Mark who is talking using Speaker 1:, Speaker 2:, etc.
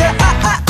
Speaker 1: yeah, ah, ah.